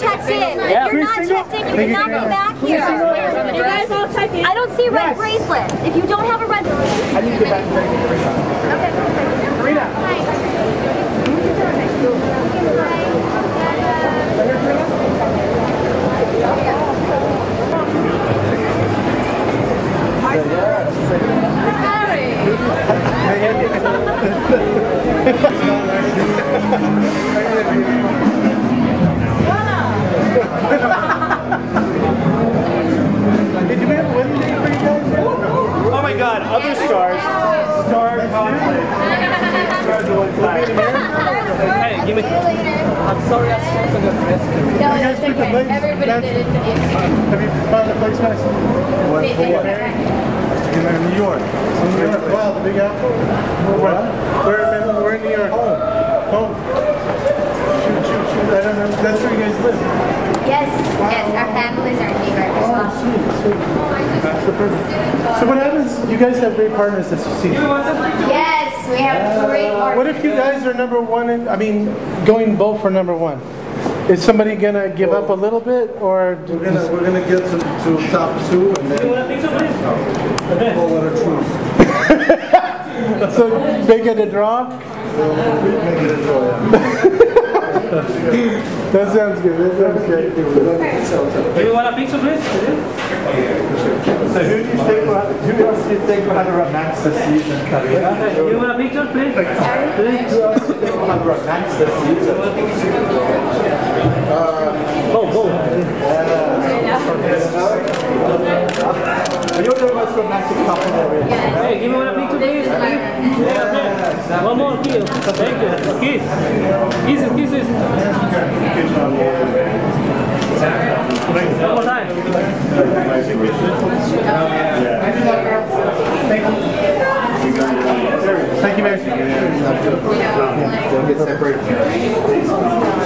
checked in. Yeah. If you're not checked in, you cannot be back here. You guys all check in. I don't see red bracelets. If you don't have a red I need to get back to the other stars. Star conflict. Stars of one class. Hey, give me. I'm sorry I stepped on the desk. No, guys it's okay. place? Everybody That's- did it today. Have you found a place nice? What? In uh, New York. New York. Wow, the Big Apple. Where? We're in, we're in New York. Home. Home. Shoot, shoot, shoot. I don't know. That's where you guys live. Yes, yes, our families are in New York as Oh, sweet, sweet. That's the perfect. So what happens? You guys have great partners this season. Yes, we have great partners. What if you guys are number one? In, I mean, going both for number one. Is somebody gonna give up a little bit, or We're gonna, we're gonna get to, to top two and then call it a truce. so make it a draw? We'll make it a draw, yeah. That sounds good. That sounds good. Do you want a picture, please? So who do you think will have, who else do you think will have a romance this season, Karina? Hey, do you want a picture, please? Who else do you think will have a romance this season? Uh, oh, go, go. You're the most romantic couple there is. Hey, give me one picture, please. Yeah. One more here. Thank you. Kiss. Kisses, kisses. One more time. Thank you, Mary. Don't get separated.